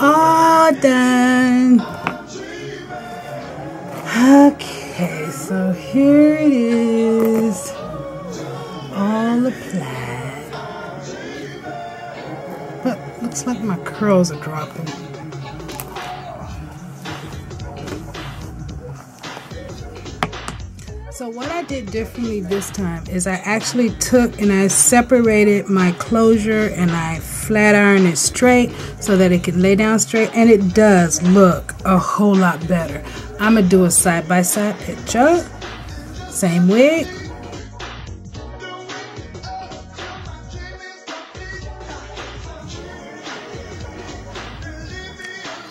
all done. Okay, so here it is. All applied. But looks like my curls are dropping. So what I did differently this time is I actually took and I separated my closure and I flat iron it straight so that it can lay down straight and it does look a whole lot better. I'm gonna do a side-by-side -side picture. Same wig.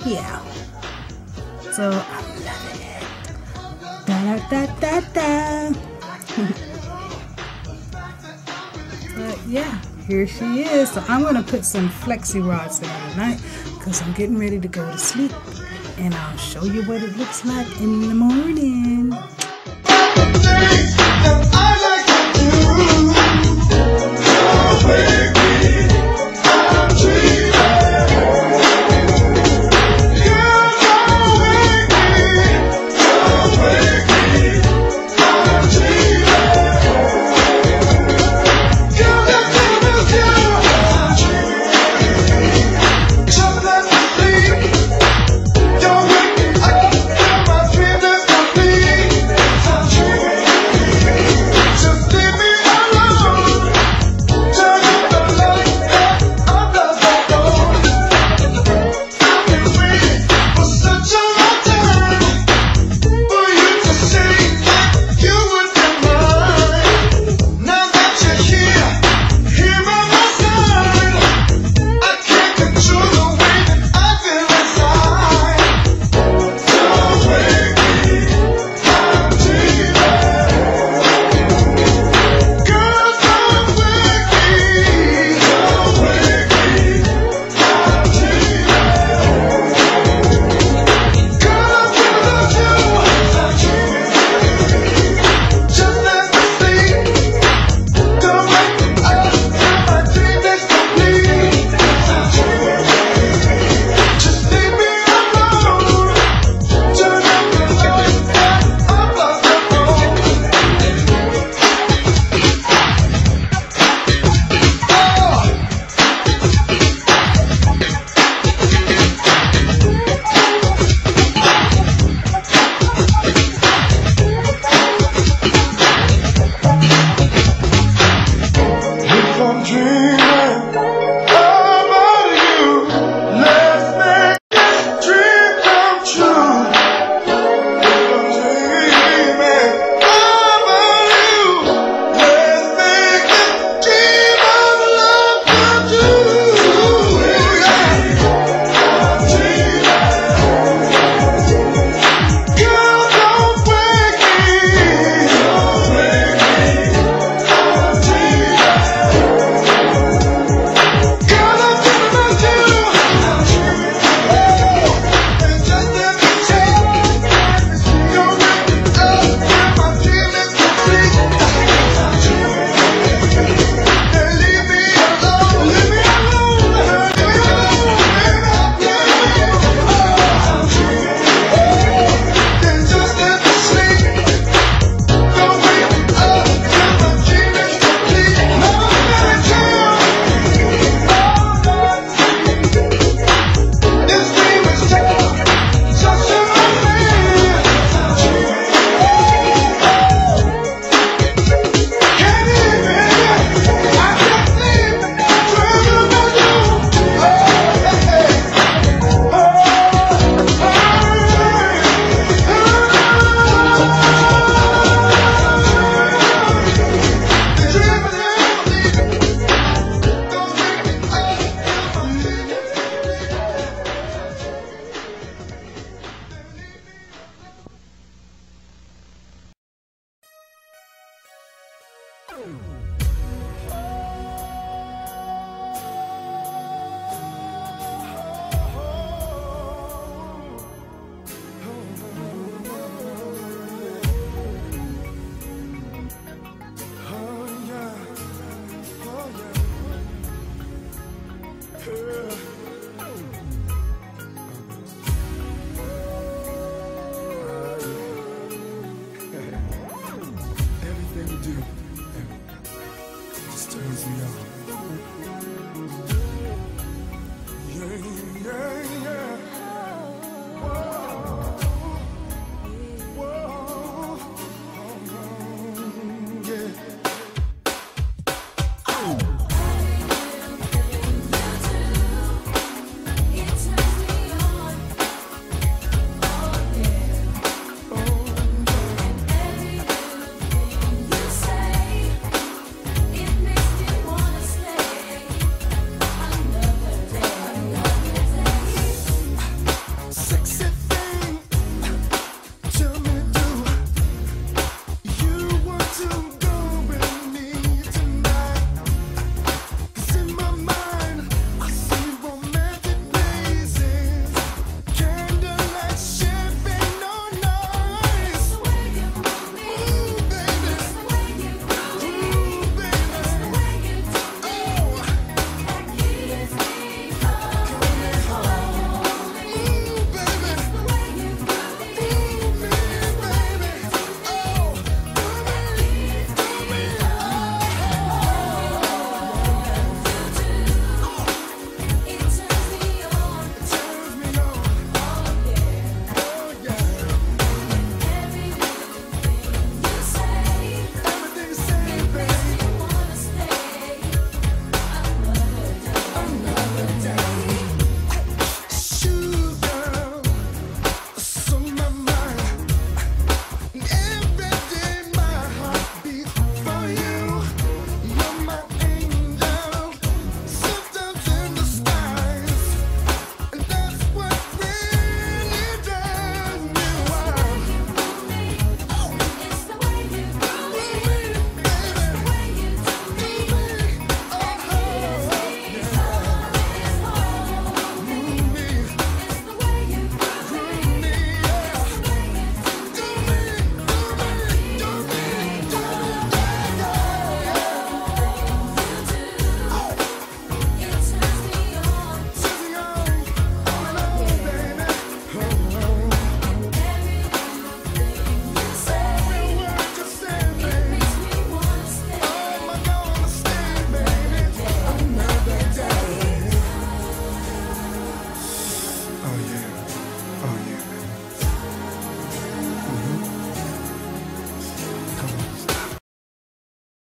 Yeah. So Da da da da. but yeah, here she is. So I'm gonna put some flexi rods in tonight because I'm getting ready to go to sleep. And I'll show you what it looks like in the morning. Like